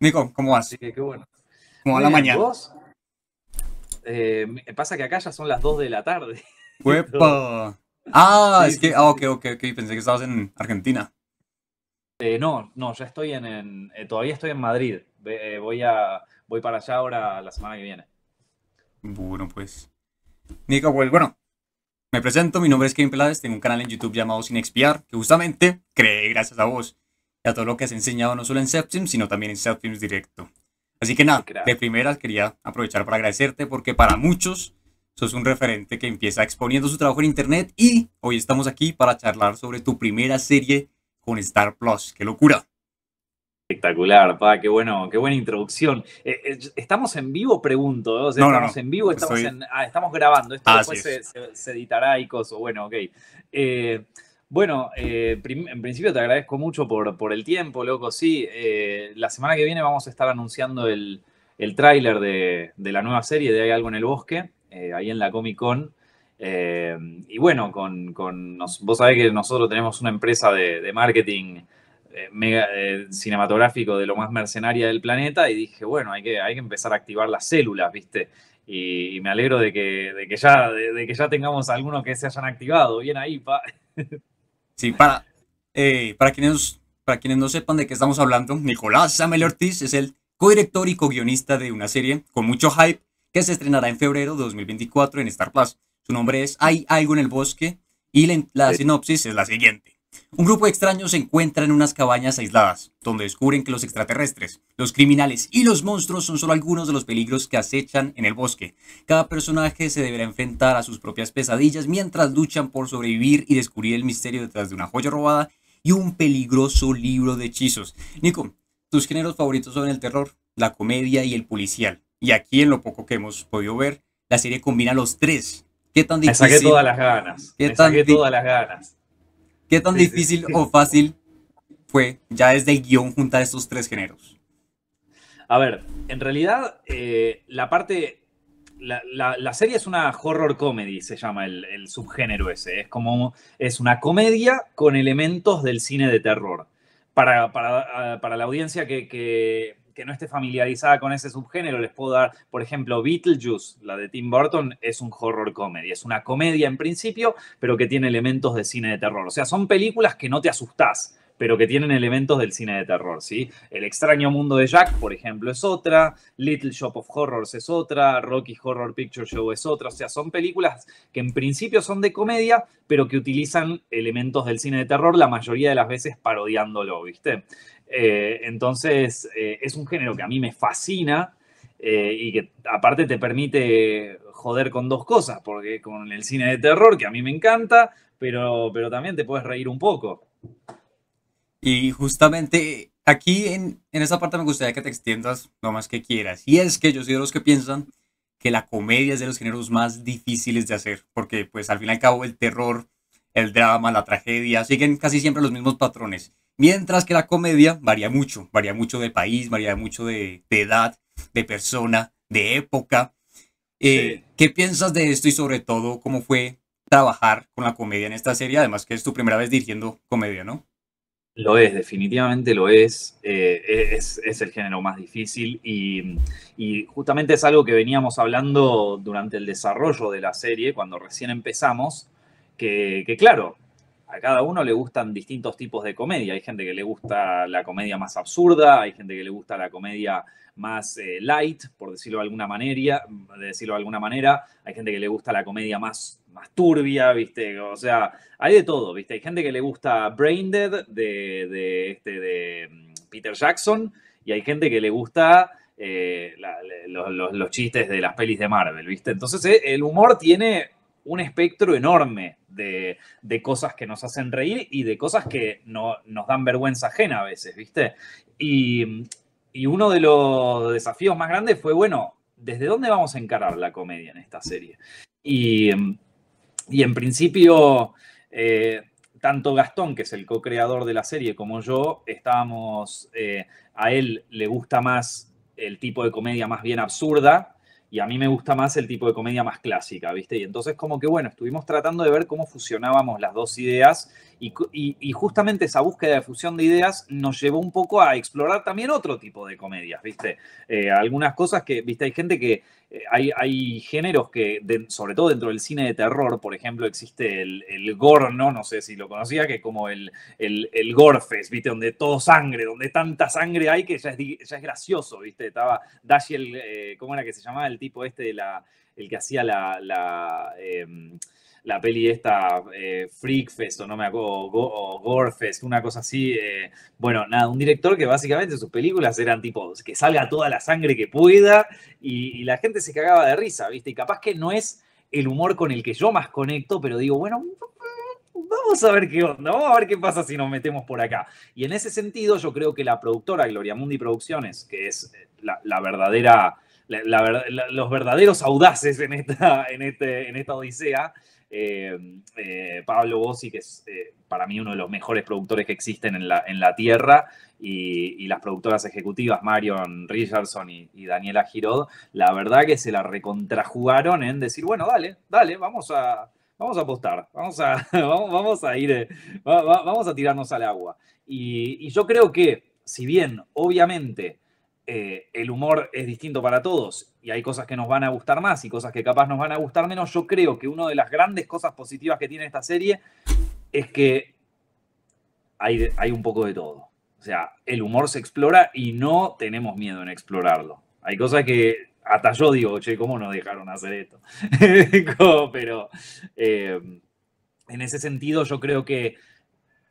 Nico, ¿cómo vas? Así que qué bueno. ¿Cómo va la mañana? ¿vos? Eh, pasa que acá ya son las 2 de la tarde. ¡Huepa! Ah, Sí, es que, ah, ok, ok, ok, pensé que estabas en Argentina. Eh, no, no, ya estoy en, en- eh, todavía estoy en Madrid. Eh, voy a, voy para allá ahora la semana que viene. Bueno, pues. Nico, pues bueno, me presento, mi nombre es Kevin Peláez, tengo un canal en YouTube llamado Sin Expiar, que justamente creé gracias a vos a todo lo que has enseñado no solo en Sepsims, sino también en Sepsims Directo. Así que nada, de primeras quería aprovechar para agradecerte porque para muchos sos un referente que empieza exponiendo su trabajo en internet y hoy estamos aquí para charlar sobre tu primera serie con Star Plus. ¡Qué locura! Espectacular, pa, qué bueno, qué buena introducción. Eh, eh, ¿Estamos en vivo? Pregunto. ¿no? O sea, No, no, ¿Estamos no. en vivo? Estamos, Estoy- en, ah, estamos grabando. Esto Así después se, es. se- se editará y cosas. Bueno, ok. Eh, bueno, eh, en principio te agradezco mucho por, por el tiempo, loco. Sí, eh, la semana que viene vamos a estar anunciando el, el tráiler de, de la nueva serie de Hay algo en el bosque, eh, ahí en la Comic Con. Y bueno, con, con vos sabés que nosotros tenemos una empresa de, de marketing cinematográfico de lo más mercenaria del planeta y dije, bueno, hay que, hay que empezar a activar las células, ¿viste? Y, y me alegro de que, de que ya, de que ya tengamos algunos que se hayan activado. Bien ahí, pa. Sí, para, eh, para, quienes, para quienes no sepan de qué estamos hablando, Nicolás Samuel Ortiz es el co-director y co-guionista de una serie con mucho hype que se estrenará en febrero de 2024 en Star Plus. Su nombre es Hay algo en el bosque y la, sinopsis es la siguiente. Un grupo de extraños se encuentra en unas cabañas aisladas, donde descubren que los extraterrestres, los criminales y los monstruos son solo algunos de los peligros que acechan en el bosque. Cada personaje se deberá enfrentar a sus propias pesadillas mientras luchan por sobrevivir y descubrir el misterio detrás de una joya robada y un peligroso libro de hechizos. Nico, tus géneros favoritos son el terror, la comedia y el policial. Y aquí en lo poco que hemos podido ver, la serie combina los tres. ¿Qué tan Me difícil, saqué todas las ganas. ¿Qué Me tan saqué todas las ganas. Qué tan sí, difícil sí. o fácil fue ya desde el guion juntar estos tres géneros? A ver, en realidad, eh, la parte. La, la- la serie es una horror comedy, se llama el, el subgénero ese. Es como. Es una comedia con elementos del cine de terror. Para, para, ah, para la audiencia que, que- que no esté familiarizada con ese subgénero, les puedo dar, por ejemplo, Beetlejuice, la de Tim Burton, es un horror comedy. Es una comedia en principio, pero que tiene elementos de cine de terror. O sea, son películas que no te asustás, pero que tienen elementos del cine de terror, ¿sí? El extraño mundo de Jack, por ejemplo, es otra. Little Shop of Horrors es otra. Rocky Horror Picture Show es otra. O sea, son películas que en principio son de comedia, pero que utilizan elementos del cine de terror, la mayoría de las veces parodiándolo, ¿viste? Eh, entonces, eh, es un género que a mí me fascina eh, y que aparte te permite joder con dos cosas, porque con el cine de terror, que a mí me encanta, pero, pero también te puedes reír un poco. Y justamente aquí en, en esta parte me gustaría que te extiendas lo más que quieras. Y es que yo soy de los que piensan que la comedia es de los géneros más difíciles de hacer, porque pues al fin y al cabo el terror, el drama, la tragedia siguen casi siempre los mismos patrones. Mientras que la comedia varía mucho, varía mucho de país, varía mucho de, de edad, de persona, de época. Eh, Sí. ¿Qué piensas de esto y sobre todo cómo fue trabajar con la comedia en esta serie? Además que es tu primera vez dirigiendo comedia, ¿no? Lo es, definitivamente lo es. Eh, es, es el género más difícil y, y justamente es algo que veníamos hablando durante el desarrollo de la serie, cuando recién empezamos, que, que claro, a cada uno le gustan distintos tipos de comedia. Hay gente que le gusta la comedia más absurda, hay gente que le gusta la comedia más eh, light, por decirlo de alguna manera, de decirlo de alguna manera. Hay gente que le gusta la comedia más, más turbia, ¿viste? O sea, hay de todo, ¿viste? Hay gente que le gusta Braindead de, de, este, de mm, Peter Jackson y hay gente que le gusta eh, los- los chistes de las pelis de Marvel, ¿viste? Entonces eh, el humor tiene un espectro enorme de, de cosas que nos hacen reír y de cosas que no, nos dan vergüenza ajena a veces, ¿viste? Y, y uno de los desafíos más grandes fue, bueno, ¿desde dónde vamos a encarar la comedia en esta serie? Y, y en principio, eh, tanto Gastón, que es el co-creador de la serie, como yo, estábamos, eh, a él le gusta más el tipo de comedia más bien absurda, y a mí me gusta más el tipo de comedia más clásica, ¿viste? Y entonces como que bueno, estuvimos tratando de ver cómo fusionábamos las dos ideas y, justamente esa búsqueda de fusión de ideas nos llevó un poco a explorar también otro tipo de comedias, ¿viste? Eh, algunas cosas que, ¿viste? Hay gente que, eh, hay, hay, géneros que, sobre todo dentro del cine de terror, por ejemplo, existe el, el gore, ¿no? Sé si lo conocía, que es como el, el, el gorefest, ¿viste? Donde todo sangre, donde tanta sangre hay que ya es, ya es gracioso, ¿viste? Estaba Dashiell, eh, ¿cómo era que se llamaba tipo este de la, el que hacía la... em, la peli esta eh, Freakfest o no me acuerdo, o una cosa así. Eh, bueno, nada, un director que básicamente sus películas eran tipo que salga toda la sangre que pueda y, la gente se cagaba de risa, ¿viste? Y capaz que no es el humor con el que yo más conecto, pero digo, bueno, vamos a ver qué onda, vamos a ver qué pasa si nos metemos por acá. Y en ese sentido, yo creo que la productora Gloria Mundi Producciones, que es la, verdadera. Los verdaderos audaces en esta, en, este, odisea, eh, eh, Pablo Bossi, que es eh, para mí uno de los mejores productores que existen en la, Tierra, y, las productoras ejecutivas Marion Richardson y, Daniela Girod, la verdad que se la recontrajugaron en decir, bueno, dale, dale, vamos a, apostar, vamos, a ir, vamos a tirarnos al agua. y yo creo que, si bien obviamente eh, el humor es distinto para todos y hay cosas que nos van a gustar más y cosas que capaz nos van a gustar menos, yo creo que una de las grandes cosas positivas que tiene esta serie es que hay, hay un poco de todo. O sea, el humor se explora y no tenemos miedo en explorarlo. Hay cosas que hasta yo digo, che, ¿cómo nos dejaron hacer esto? Pero eh, en ese sentido yo creo que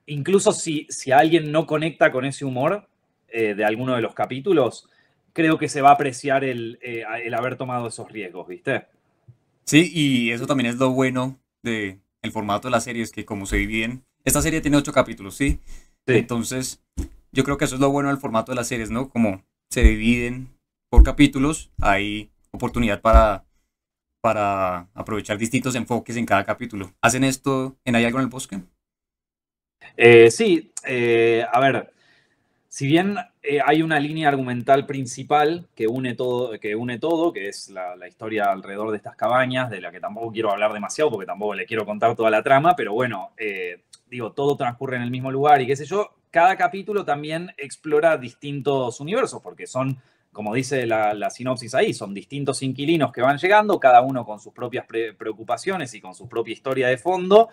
incluso si, si alguien no conecta con ese humor, eh, de alguno de los capítulos, creo que se va a apreciar el, eh, el, haber tomado esos riesgos, ¿viste? Sí, y eso también es lo bueno del el formato de la serie, es que como se dividen, esta serie tiene ocho capítulos, ¿sí? Entonces, yo creo que eso es lo bueno del formato de las series, ¿no? Como se dividen por capítulos, hay oportunidad para, para aprovechar distintos enfoques en cada capítulo. ¿Hacen esto en Hay algo en el bosque? Eh, sí, a ver, si bien eh, hay una línea argumental principal que une todo, que, une todo, que es la, historia alrededor de estas cabañas, de la que tampoco quiero hablar demasiado porque tampoco le quiero contar toda la trama, pero bueno, eh, digo, todo transcurre en el mismo lugar y qué sé yo, cada capítulo también explora distintos universos, porque son, como dice la, sinopsis ahí, son distintos inquilinos que van llegando, cada uno con sus propias preocupaciones y con su propia historia de fondo.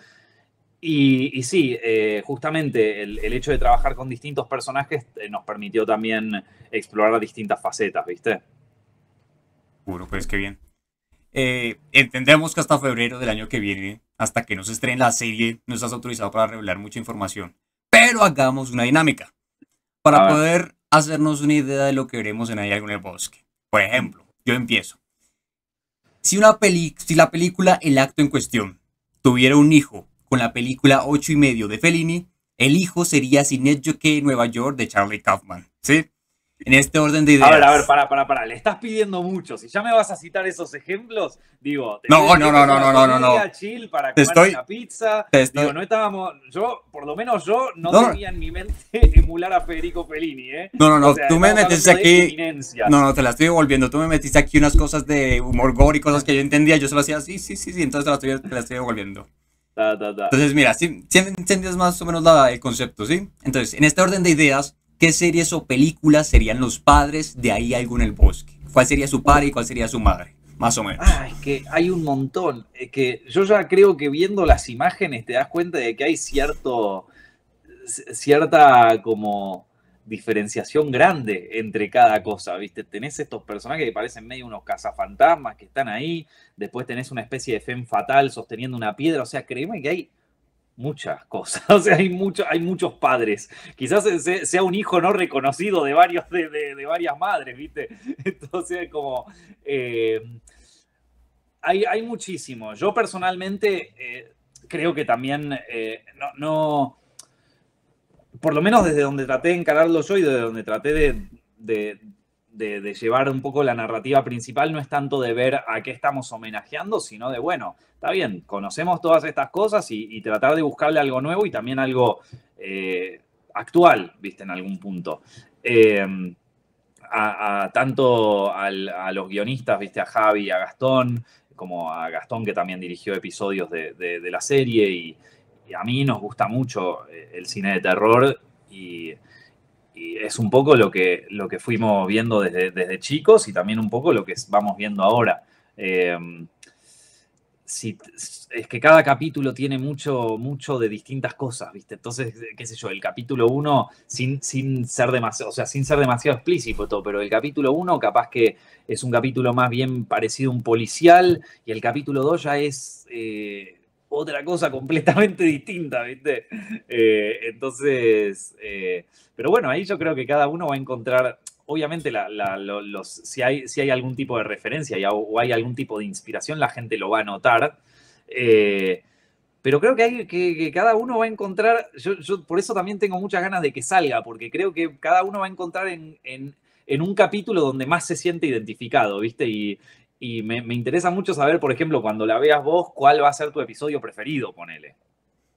Y, sí, eh, justamente el, hecho de trabajar con distintos personajes eh, nos permitió también explorar distintas facetas, ¿viste? Bueno, pues qué bien. Eh, entendemos que hasta febrero del año que viene, hasta que nos estrene la serie, no estás autorizado para revelar mucha información. Pero hagamos una dinámica para poder hacernos una idea de lo que veremos en Hay algo en el bosque. Por ejemplo, yo empiezo. Si, una peli si la película El acto en cuestión tuviera un hijo con la película 8 y medio de Fellini, el hijo sería Jockey Nueva York de Charlie Kaufman. ¿Sí? En este orden de ideas. A ver, a ver, para, para, para. Le estás pidiendo mucho. Si ya me vas a citar esos ejemplos, digo. no, no, no, no, no, no, no, no. chill para comer estoy, una pizza. Digo, no estábamos. Yo, por lo menos yo, no, tenía en mi mente emular a Federico Fellini, ¿eh? No, no, no. tú me metiste aquí. No, no, te la estoy devolviendo. Tú me metiste aquí unas cosas de humor gore y cosas que yo entendía. Yo solo hacía sí, sí, sí, sí. Entonces te la estoy, te la estoy devolviendo. Entonces, mira, si, si entiendes más o menos el concepto, ¿sí? Entonces, en este orden de ideas, ¿qué series o películas serían los padres de ahí algo en el bosque? ¿Cuál sería su padre y cuál sería su madre? Más o menos. Ah, es que hay un montón. Es que yo ya creo que viendo las imágenes te das cuenta de que hay cierto, cierta como diferenciación grande entre cada cosa, ¿viste? Tenés estos personajes que parecen medio unos cazafantasmas que están ahí, después tenés una especie de femme fatal sosteniendo una piedra, o sea, créeme que hay muchas cosas, o sea, hay, mucho, hay muchos padres, quizás sea un hijo no reconocido de, varios, de, varias madres, ¿viste? Entonces, como... Eh, hay, hay, muchísimo. Yo personalmente eh, creo que también eh, no por lo menos desde donde traté de encararlo yo y desde donde traté de, llevar un poco la narrativa principal, no es tanto de ver a qué estamos homenajeando, sino de, bueno, está bien, conocemos todas estas cosas y, tratar de buscarle algo nuevo y también algo eh, actual, viste, en algún punto. Eh, a, tanto a los guionistas, viste, a Javi, a Gastón, como a Gastón que también dirigió episodios de, la serie y, a mí nos gusta mucho eh, el cine de terror y, es un poco lo que, lo que fuimos viendo desde, desde, chicos y también un poco lo que vamos viendo ahora. Eh, es que cada capítulo tiene mucho, mucho de distintas cosas, ¿viste? Entonces, qué sé yo, el capítulo 1, sin, sin, ser demasiado, o sea, sin ser demasiado explícito, pero el capítulo 1 capaz que es un capítulo más bien parecido a un policial, y el capítulo 2 ya es eh, otra cosa completamente distinta, ¿viste? Eh, entonces, eh, pero bueno, ahí yo creo que cada uno va a encontrar obviamente si, hay, algún tipo de referencia o hay algún tipo de inspiración, la gente lo va a notar. Eh, pero creo que, hay, que, cada uno va a encontrar, yo, por eso también tengo muchas ganas de que salga, porque creo que cada uno va a encontrar en, un capítulo donde más se siente identificado, ¿viste? Y, me, interesa mucho saber, por ejemplo, cuando la veas vos, cuál va a ser tu episodio preferido, ponele.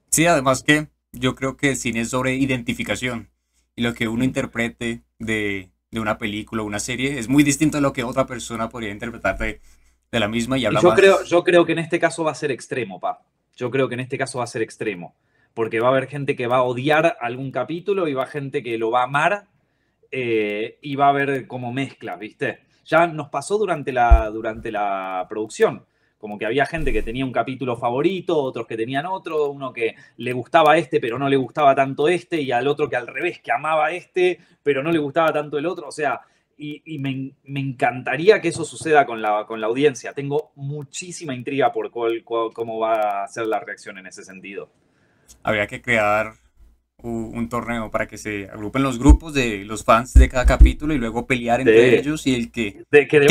Sí, además que yo creo que el cine es sobre identificación y lo que uno interprete de, de una película o una serie es muy distinto a lo que otra persona podría interpretar de, la misma y yo Creo, yo creo que en este caso va a ser extremo, pa. Yo creo que en este caso va a ser extremo. Porque va a haber gente que va a odiar algún capítulo y va a gente que lo va a amar eh, y va a haber como mezclas, ¿viste? Ya nos pasó durante la, durante la producción como que había gente que tenía un capítulo favorito, otros que tenían otro, uno que le gustaba este pero no le gustaba tanto este, y al otro que al revés, que amaba este pero no le gustaba tanto el otro. O sea, y, me, encantaría que eso suceda con la, con la audiencia. Tengo muchísima intriga por cómo va a ser la reacción en ese sentido. Habría que crear un, torneo para que se agrupen los grupos de los fans de cada capítulo y luego pelear entre ellos y el que... De, que el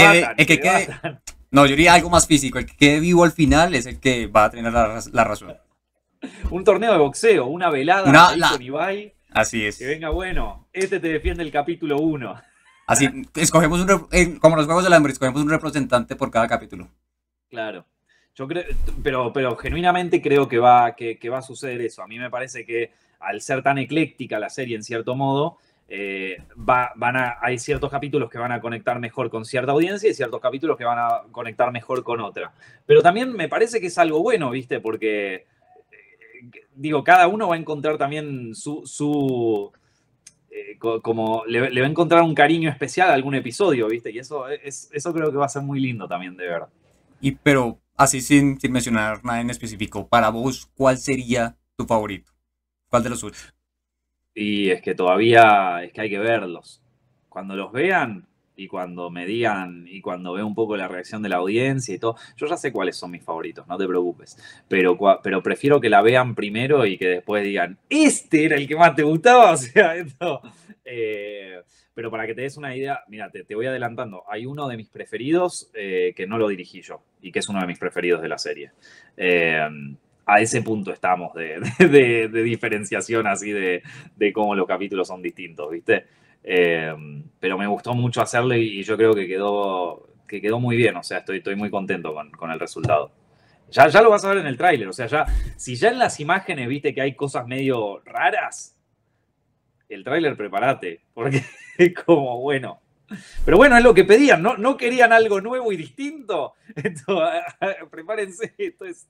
que, quede, no, yo diría algo más físico. El que quede vivo al final es el que va a tener la, razón. Un torneo de boxeo, una velada una, la... Así es. Que venga, bueno, este te defiende el capítulo 1. Así, escogemos un, como los juegos del hambre, escogemos un representante por cada capítulo. Claro. Yo creo, pero, pero genuinamente creo que va, que va a suceder eso. A mí me parece que al ser tan ecléctica la serie en cierto modo, eh, van a, hay ciertos capítulos que van a conectar mejor con cierta audiencia y ciertos capítulos que van a conectar mejor con otra. Pero también me parece que es algo bueno, ¿viste? Porque, eh, digo, cada uno va a encontrar también su... Eh, como le, va a encontrar un cariño especial a algún episodio, ¿viste? Y eso, es, eso creo que va a ser muy lindo también de ver. Y pero, así sin, sin mencionar nada en específico, para vos, ¿cuál sería tu favorito? ¿Cuál de los ocho? Y es que todavía es que hay que verlos. Cuando los vean y cuando me digan y cuando veo un poco la reacción de la audiencia y todo, yo ya sé cuáles son mis favoritos, no te preocupes. Pero, pero prefiero que la vean primero y que después digan, este era el que más te gustaba. O sea, esto. Eh, pero para que te des una idea, mira, te, voy adelantando. Hay uno de mis preferidos eh, que no lo dirigí yo y que es uno de mis preferidos de la serie. Eh, a ese punto estamos de, diferenciación así de, cómo los capítulos son distintos, ¿viste? Eh, pero me gustó mucho hacerle y yo creo que quedó, que quedó muy bien, o sea, estoy, muy contento con, el resultado. Ya, ya lo vas a ver en el tráiler, o sea, ya, si ya en las imágenes viste que hay cosas medio raras, el tráiler prepárate, porque como, bueno, pero bueno, es lo que pedían, ¿no? No querían algo nuevo y distinto. prepárense, esto es,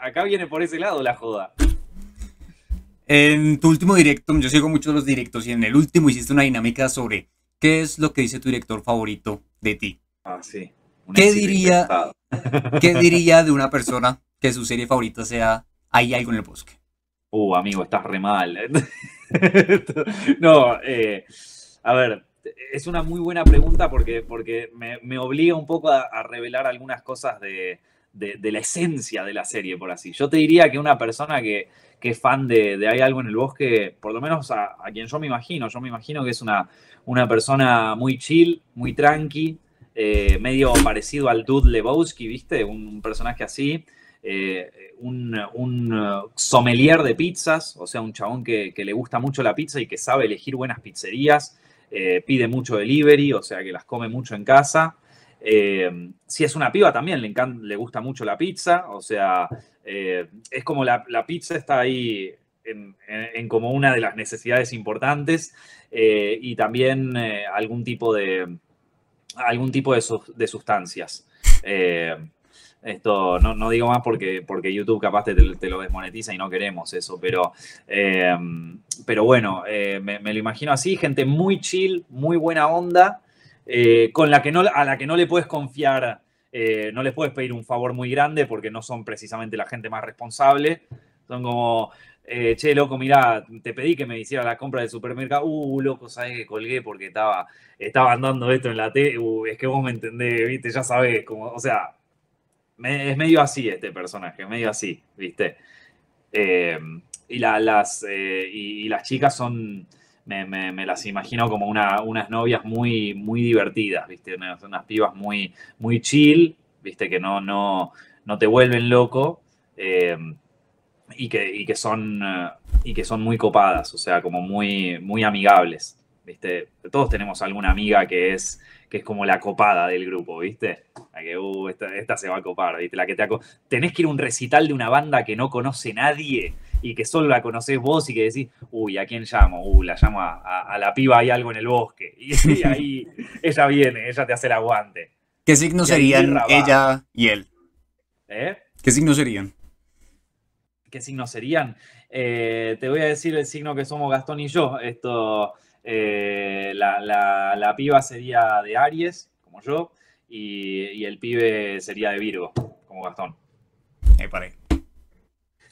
acá viene por ese lado la joda. En tu último directo, yo sigo mucho los directos y en el último hiciste una dinámica sobre qué es lo que dice tu director favorito de ti. Ah, sí. ¿Qué diría, ¿Qué diría de una persona que su serie favorita sea Hay algo en el bosque? Uh, amigo, estás re mal. no, eh, a ver, es una muy buena pregunta porque, porque me, obliga un poco a, revelar algunas cosas de, la esencia de la serie, por así. Yo te diría que una persona que, es fan de, Hay algo en el bosque, por lo menos a, quien yo me imagino, yo me imagino que es una, una persona muy chill, muy tranqui, eh, medio parecido al Dude Lebowski, ¿viste? Un, personaje así. Eh, un, un, sommelier de pizzas, o sea, un chabón que, que, le gusta mucho la pizza y que sabe elegir buenas pizzerías, eh, pide mucho delivery, o sea que las come mucho en casa. Eh, si es una piba también le, encanta, le gusta mucho la pizza, o sea, eh, es como la, pizza está ahí en, como una de las necesidades importantes y también algún tipo de, algún tipo de, de sustancias. Eh, esto no, digo más porque, porque YouTube capaz te, lo desmonetiza y no queremos eso, pero, pero bueno, me, lo imagino así, gente muy chill, muy buena onda, con la que no, a la que no le puedes confiar, no les puedes pedir un favor muy grande porque no son precisamente la gente más responsable, son como, eh, che, loco, mira, te pedí que me hiciera la compra del supermercado. Uh, loco, sabes que colgué porque estaba, estaba andando esto en la T. Uh, es que vos me entendés, viste, ya sabes, como, o sea, es medio así este personaje, medio así, viste. Eh, y, las, eh, y, las chicas son, me, las imagino como unas novias muy, muy divertidas, viste, unas, unas, pibas muy, muy chill, viste, que no, no, no te vuelven loco y que, que son, eh, y que son muy copadas, o sea, como muy, muy amigables. ¿Viste? Todos tenemos alguna amiga que es, que es como la copada del grupo, ¿viste? La que, uh, esta, se va a copar, ¿viste? La que te Tenés que ir a un recital de una banda que no conoce nadie y que solo la conocés vos y que decís, uy, ¿a quién llamo? Uh, la llamo a, la piba, hay algo en el bosque. Y, ahí ella viene, ella te hace el aguante. ¿Qué signos serían ella y él? ¿Eh? ¿Qué signos serían? qué signos serían. Eh, te voy a decir el signo que somos Gastón y yo. Esto, eh, la, piba sería de Aries, como yo, y, el pibe sería de Virgo, como Gastón. Ahí paré.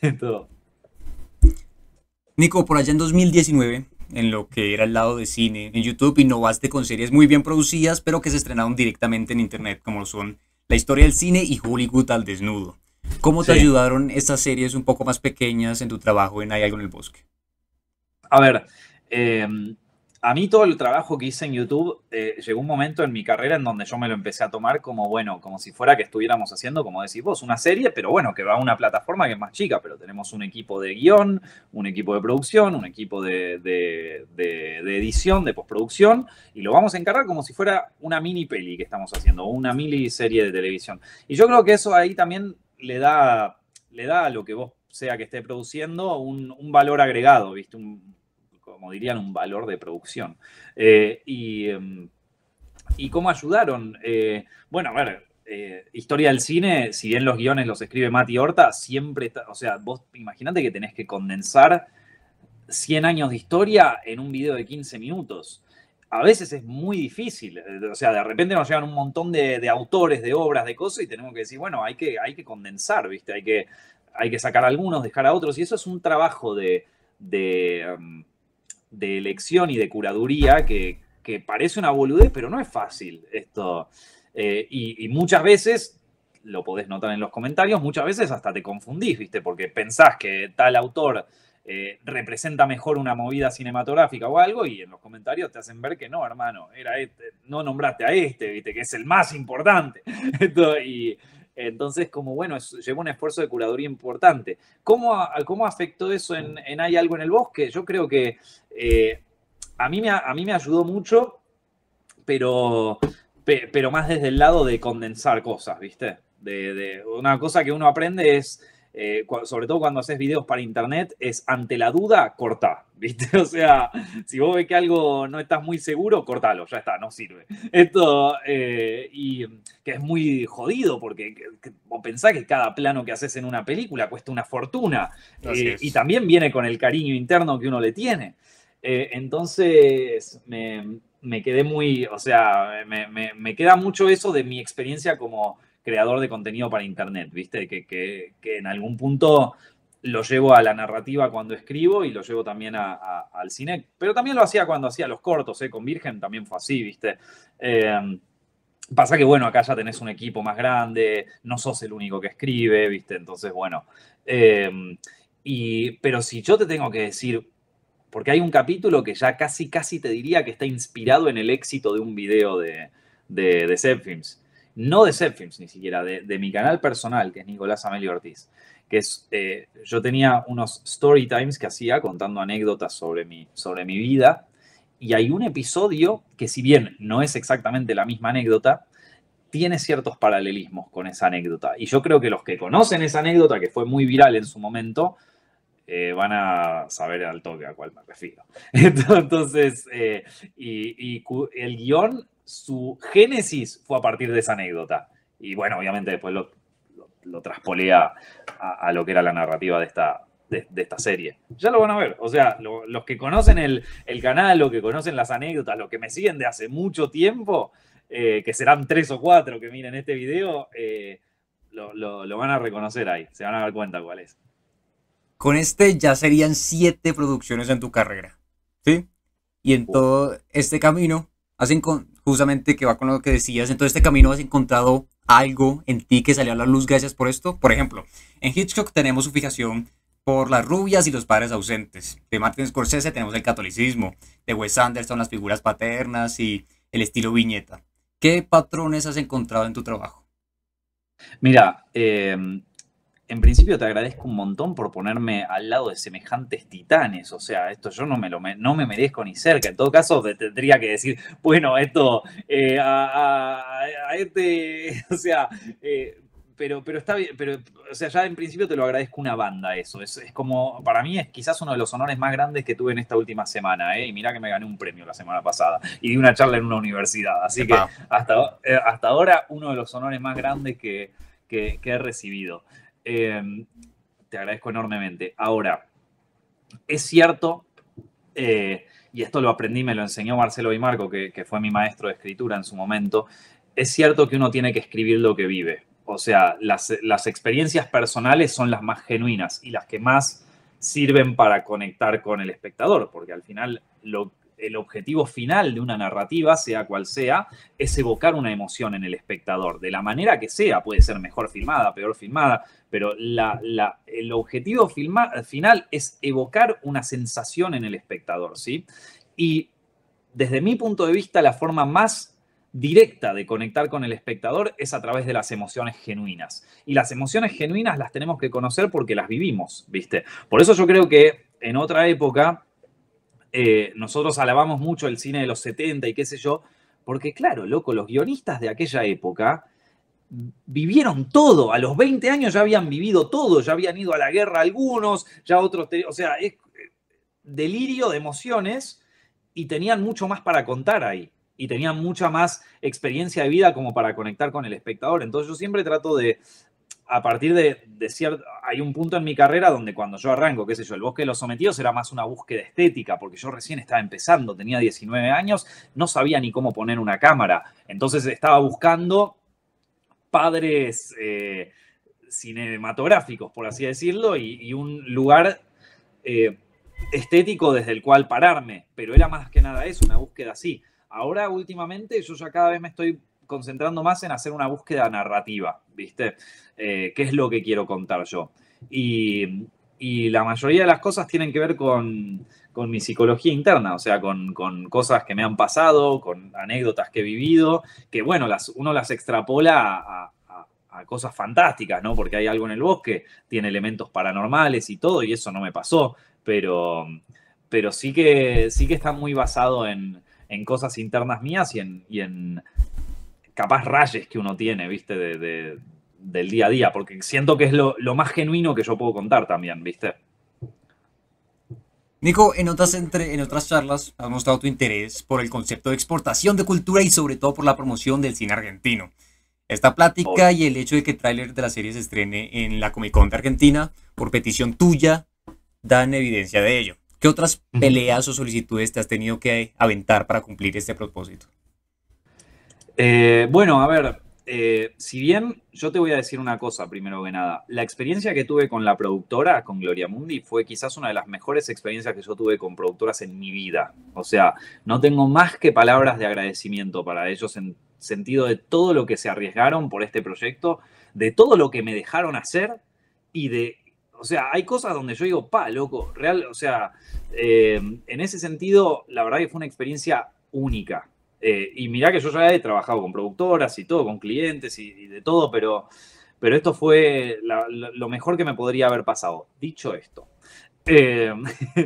Todo. Nico, por allá en 2019, en lo que era el lado de cine en YouTube, innovaste con series muy bien producidas, pero que se estrenaron directamente en Internet, como son La historia del cine y Hollywood al desnudo. ¿Cómo te ayudaron estas series un poco más pequeñas en tu trabajo en Hay algo en el bosque? A ver, em, a mí todo el trabajo que hice en YouTube, eh, llegó un momento en mi carrera en donde yo me lo empecé a tomar como, bueno, como si fuera que estuviéramos haciendo, como decís vos, una serie, pero bueno, que va a una plataforma que es más chica, pero tenemos un equipo de guion, un equipo de producción, un equipo de, de edición, de postproducción, y lo vamos a encargar como si fuera una mini peli que estamos haciendo, una mini serie de televisión. Y yo creo que eso ahí también le da, le da a lo que vos sea que esté produciendo un, valor agregado, ¿viste? Como dirían, un valor de producción. Eh, em, y, cómo ayudaron? Eh, bueno, a ver, eh, historia del cine, si bien los guiones los escribe Mati Horta, siempre está, o sea, vos imaginate que tenés que condensar 100 años de historia en un video de 15 minutos a veces es muy difícil. O sea, de repente nos llegan un montón de, autores, de obras, de cosas y tenemos que decir, bueno, hay que, hay que condensar, ¿viste? Hay que, hay que sacar algunos, dejar a otros. Y eso es un trabajo de, de, um, elección y de curaduría que, parece una boludez, pero no es fácil esto. Eh, y, muchas veces, lo podés notar en los comentarios, muchas veces hasta te confundís, ¿viste? Porque pensás que tal autor eh, representa mejor una movida cinematográfica o algo, y en los comentarios te hacen ver que no, hermano, era este, no nombraste a este, viste, que es el más importante. y entonces, como bueno, llevó un esfuerzo de curaduría importante. ¿Cómo, cómo afectó eso en, Hay algo en el bosque? Yo creo que eh, a, mí me, a mí me ayudó mucho, pero, pero más desde el lado de condensar cosas, ¿viste? de, una cosa que uno aprende es eh, sobre todo cuando haces videos para internet, es ante la duda, corta, ¿viste? O sea, si vos ves que algo no estás muy seguro, cortalo, ya está, no sirve. Esto, eh, y que es muy jodido, porque vos pensás que cada plano que haces en una película cuesta una fortuna, eh, y también viene con el cariño interno que uno le tiene. entonces, me, quedé muy, o sea, me queda mucho eso de mi experiencia como creador de contenido para Internet, ¿viste? Que, en algún punto lo llevo a la narrativa cuando escribo y lo llevo también al cine, pero también lo hacía cuando hacía los cortos, ¿eh? Con Virgen también fue así, ¿viste? Eh, pasa que, bueno, acá ya tenés un equipo más grande, no sos el único que escribe, ¿viste? Entonces, bueno. Eh, y, pero si yo te tengo que decir, porque hay un capítulo que ya casi, casi te diría que está inspirado en el éxito de un video de, de, de no de Zepfilms ni siquiera, de, mi canal personal, que es Nicolás Amelio Ortiz, que es, eh, yo tenía unos story times que hacía contando anécdotas sobre mi, sobre mi vida, y hay un episodio que si bien no es exactamente la misma anécdota, tiene ciertos paralelismos con esa anécdota. Y yo creo que los que conocen esa anécdota, que fue muy viral en su momento, eh, van a saber al toque a cuál me refiero. Entonces, eh, y, el guion, su génesis fue a partir de esa anécdota. Y bueno, obviamente después lo, lo, traspolea a, lo que era la narrativa de esta, de, esta serie. Ya lo van a ver. O sea, los que conocen el, canal, los que conocen las anécdotas, los que me siguen de hace mucho tiempo, eh, que serán tres o cuatro que miren este video, lo, lo, van a reconocer ahí. Se van a dar cuenta cuál es. Con este ya serían siete producciones en tu carrera, ¿sí? Y en todo este camino, hacen justamente que va con lo que decías, en todo este camino has encontrado algo en ti que salió a la luz gracias por esto. Por ejemplo, en Hitchcock tenemos su fijación por las rubias y los padres ausentes. De Martin Scorsese tenemos el catolicismo. De Wes Anderson las figuras paternas y el estilo viñeta. ¿Qué patrones has encontrado en tu trabajo? Mira, eh, en principio te agradezco un montón por ponerme al lado de semejantes titanes. O sea, esto yo no me, lo, no me merezco ni cerca. En todo caso, te tendría que decir, bueno, esto eh, a, este, o sea, eh, pero, pero está bien, pero, o sea, ya en principio te lo agradezco una banda eso. Es, como, para mí es quizás uno de los honores más grandes que tuve en esta última semana, ¿eh? Y mira que me gané un premio la semana pasada y di una charla en una universidad. Así que hasta, eh, hasta ahora uno de los honores más grandes que, que he recibido. Em, te agradezco enormemente. Ahora, es cierto, eh, y esto lo aprendí, me lo enseñó Marcelo y Marco, que, fue mi maestro de escritura en su momento, es cierto que uno tiene que escribir lo que vive. O sea, las, las experiencias personales son las más genuinas y las que más sirven para conectar con el espectador, porque al final lo, el objetivo final de una narrativa, sea cual sea, es evocar una emoción en el espectador, de la manera que sea, puede ser mejor filmada, peor filmada, pero el objetivo final es evocar una sensación en el espectador, ¿sí? Y desde mi punto de vista, la forma más directa de conectar con el espectador es a través de las emociones genuinas. Y las emociones genuinas las tenemos que conocer porque las vivimos, ¿viste? Por eso yo creo que en otra época eh, nosotros alabamos mucho el cine de los 70 y qué sé yo, porque claro, loco, los guionistas de aquella época vivieron todo, a los 20 años ya habían vivido todo, ya habían ido a la guerra algunos, ya otros, o sea, es eh, delirio de emociones y tenían mucho más para contar ahí y tenían mucha más experiencia de vida como para conectar con el espectador. Entonces yo siempre trato de, a partir de, cierto, hay un punto en mi carrera donde cuando yo arranco, qué sé yo, el bosque de los sometidos era más una búsqueda estética, porque yo recién estaba empezando, tenía 19 años, no sabía ni cómo poner una cámara, entonces estaba buscando padres eh, cinematográficos, por así decirlo, y, un lugar eh, estético desde el cual pararme, pero era más que nada eso, una búsqueda así. Ahora últimamente yo ya cada vez me estoy concentrando más en hacer una búsqueda narrativa, ¿viste? Eh, ¿Qué es lo que quiero contar yo? Y, la mayoría de las cosas tienen que ver con, mi psicología interna, o sea, con, cosas que me han pasado, con anécdotas que he vivido, que bueno, las, uno las extrapola a, cosas fantásticas, ¿no? Porque hay algo en el bosque, tiene elementos paranormales y todo, y eso no me pasó, pero, pero sí, que, sí que está muy basado en, cosas internas mías y en, y en capaz rayes que uno tiene, ¿viste? De, del día a día, porque siento que es lo, más genuino que yo puedo contar también, ¿viste? Nico, en otras, entre, en otras charlas has mostrado tu interés por el concepto de exportación de cultura y sobre todo por la promoción del cine argentino. Esta plática y el hecho de que el tráiler de la serie se estrene en la Comic Con de Argentina por petición tuya dan evidencia de ello. ¿Qué otras peleas o solicitudes te has tenido que aventar para cumplir este propósito? Eh, bueno, a ver, eh, si bien yo te voy a decir una cosa primero que nada, la experiencia que tuve con la productora, con Gloria Mundi, fue quizás una de las mejores experiencias que yo tuve con productoras en mi vida. O sea, no tengo más que palabras de agradecimiento para ellos en sentido de todo lo que se arriesgaron por este proyecto, de todo lo que me dejaron hacer y de, o sea, hay cosas donde yo digo, pa, loco, real, o sea, eh, en ese sentido, la verdad que fue una experiencia única. Eh, y mirá que yo ya he trabajado con productoras y todo, con clientes y, de todo, pero, pero esto fue lo mejor que me podría haber pasado. Dicho esto, eh,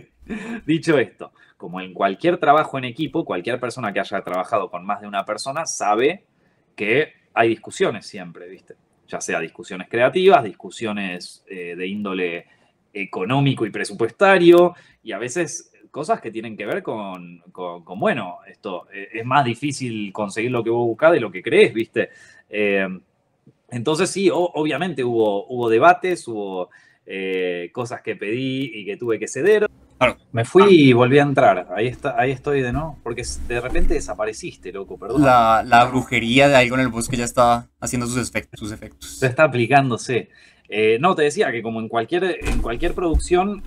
dicho esto, como en cualquier trabajo en equipo, cualquier persona que haya trabajado con más de una persona sabe que hay discusiones siempre, ¿viste? Ya sea discusiones creativas, discusiones eh, de índole económico y presupuestario, y a veces cosas que tienen que ver con, bueno, esto eh, es más difícil conseguir lo que vos buscás de lo que crees, ¿viste? Eh, entonces sí, obviamente hubo, hubo debates, hubo eh, cosas que pedí y que tuve que ceder. Me fui y volví a entrar. Ahí está, ahí estoy de nuevo. Porque de repente desapareciste, loco, perdón. La, brujería de algo en el bosque ya está haciendo sus efectos. Sus efectos. Se está aplicándose. no, te decía que como en cualquier, en cualquier producción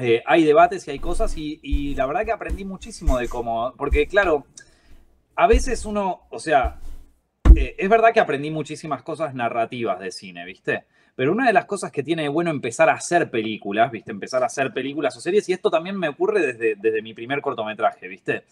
eh, hay debates y hay cosas y, la verdad que aprendí muchísimo de cómo, porque claro, a veces uno, o sea, eh, es verdad que aprendí muchísimas cosas narrativas de cine, ¿viste? Pero una de las cosas que tiene de bueno empezar a hacer películas, ¿viste? Empezar a hacer películas o series, y esto también me ocurre desde, desde mi primer cortometraje, ¿viste?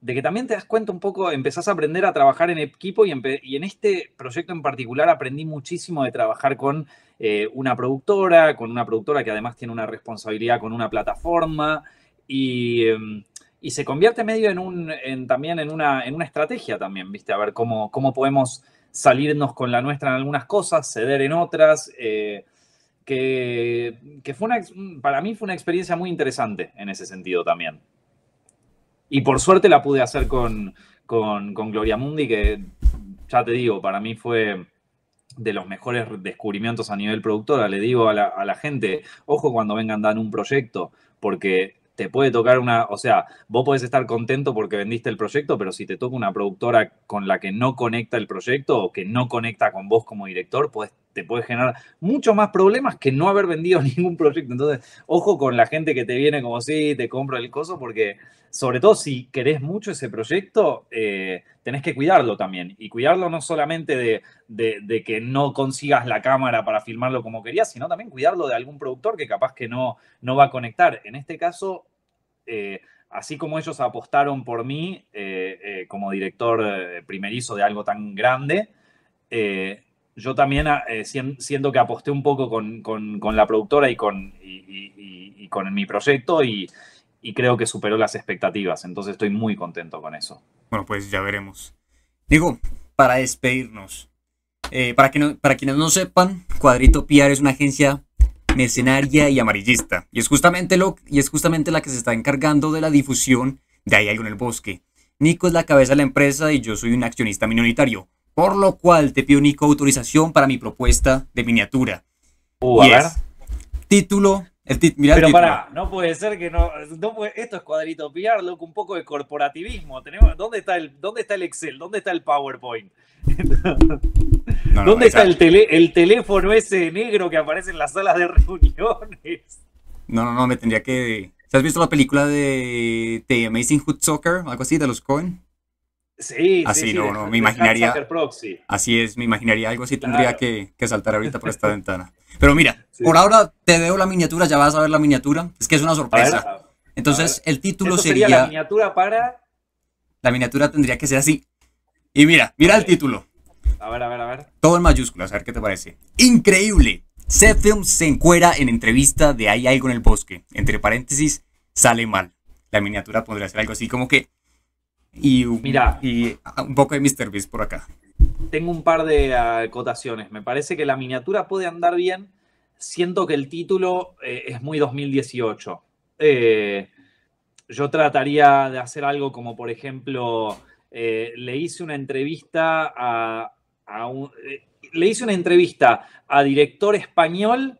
De que también te das cuenta un poco, empezás a aprender a trabajar en equipo y en, este proyecto en particular aprendí muchísimo de trabajar con eh, una productora, con una productora que además tiene una responsabilidad con una plataforma y, em, se convierte medio en un, también en una, en una estrategia también, ¿viste? A ver cómo, cómo podemos salirnos con la nuestra en algunas cosas, ceder en otras. Eh, que, que fue una, para mí fue una experiencia muy interesante en ese sentido también. Y por suerte la pude hacer con, Gloria Mundi, que ya te digo, para mí fue de los mejores descubrimientos a nivel productora. Le digo a la, a la gente, ojo cuando vengan a dar un proyecto, porque te puede tocar una, o sea, vos podés estar contento porque vendiste el proyecto, pero si te toca una productora con la que no conecta el proyecto o que no conecta con vos como director, pues te puede generar mucho más problemas que no haber vendido ningún proyecto. Entonces, ojo con la gente que te viene como si te compro el coso, porque sobre todo si querés mucho ese proyecto, eh, tenés que cuidarlo también. Y cuidarlo no solamente de, de, que no consigas la cámara para filmarlo como querías, sino también cuidarlo de algún productor que capaz que no, no va a conectar. En este caso, eh, así como ellos apostaron por mí eh, como director primerizo de algo tan grande, yo también siento que aposté un poco con, la productora y con, con mi proyecto y, creo que superó las expectativas, entonces estoy muy contento con eso. Bueno, pues ya veremos. Digo, para despedirnos, eh, para, que para quienes no sepan, Cuadrito PR es una agencia mercenaria y amarillista, y es, justamente lo, y es justamente la que se está encargando de la difusión de Hay algo en el bosque. Nico es la cabeza de la empresa y yo soy un accionista minoritario, por lo cual te pido, Nico, autorización para mi propuesta de miniatura. Uh, a ver. título pero para, no puede ser que no. esto es cuadrito PR, loco, un poco de corporativismo. Tenemos, ¿dónde, está el, ¿Dónde está el Excel? ¿Dónde está el PowerPoint? ¿Dónde está el, el teléfono ese negro que aparece en las salas de reuniones? No, no, no, me tendría que. ¿Has visto la película de The Amazing Hood Soccer? Algo así, de los Cohen. Sí, así, sí, no, no, me imaginaría. Así es, me imaginaría algo así, tendría que, que saltar ahorita por esta ventana. Pero mira, por ahora te veo la miniatura, ya vas a ver la miniatura. Es que es una sorpresa. Entonces, el título sería, la miniatura para. La miniatura tendría que ser así. Y mira, mira el título. A ver, a ver, a ver. Todo en mayúsculas, a ver qué te parece. Increíble. Film se encuera en entrevista de Hay algo en el bosque. Entre paréntesis, sale mal. La miniatura podría ser algo así como que. Y, Mira, y un poco de Mr. Beast por acá tengo un par de acotaciones. Me parece que la miniatura puede andar bien. Siento que el título eh, es muy 2018. Eh, yo trataría de hacer algo como, por ejemplo, eh, le hice una entrevista a, le hice una entrevista a director español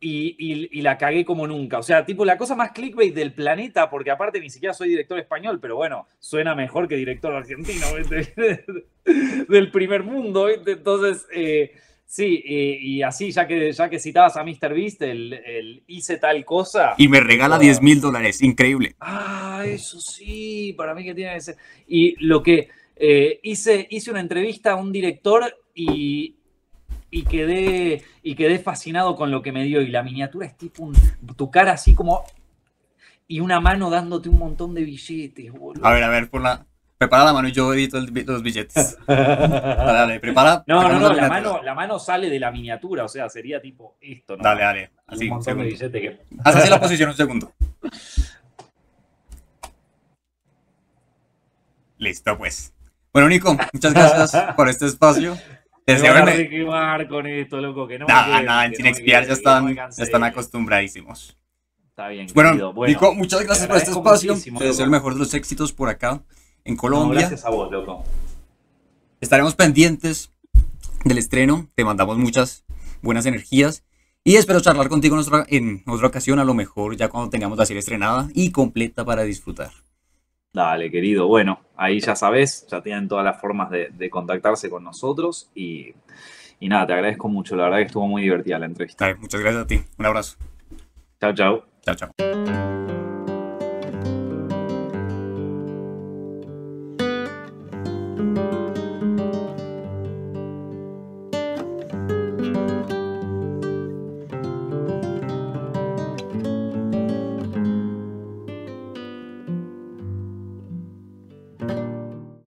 y, la cagué como nunca. O sea, tipo la cosa más clickbait del planeta, porque aparte ni siquiera soy director español, pero bueno, suena mejor que director argentino, del primer mundo. Entonces, eh, sí, y así, ya que, ya que citabas a Mr. Beast, el, hice tal cosa. Y me regala 10 mil dólares, increíble. Ah, eso sí, para mí que tiene que ser. Y lo que eh, hice, hice una entrevista a un director y, y quedé, y quedé fascinado con lo que me dio. Y la miniatura es tipo tu cara así como. Y una mano dándote un montón de billetes, boludo. A ver, a ver, por la. Prepara la mano y yo edito los billetes. dale, prepara. No, no, no, la mano, la mano sale de la miniatura, o sea, sería tipo esto, ¿no? Dale, dale. Así, un montón de billetes que. Haz así la posición un segundo. Listo, pues. Bueno, Nico, muchas gracias por este espacio. Te Me deseo van a el me- requemar con esto, loco, que no Nada, nada, en no queme, ya no están, ya están acostumbradísimos. Está bien, Bueno. Bueno, Nico, muchas gracias por este espacio. Te deseo el mejor de los éxitos por acá, en No, Colombia. gracias a vos, loco. Estaremos pendientes del estreno. Te mandamos muchas buenas energías. Y espero charlar contigo en otra, en otra ocasión, a lo mejor ya cuando tengamos la serie estrenada y completa para disfrutar. Dale, querido. Bueno, ahí ya sabes, ya tienen todas las formas de, de contactarse con nosotros y, y nada, te agradezco mucho. La verdad que estuvo muy divertida la entrevista. Dale, muchas gracias a ti. Un abrazo. Chao, chao. Chao, chao.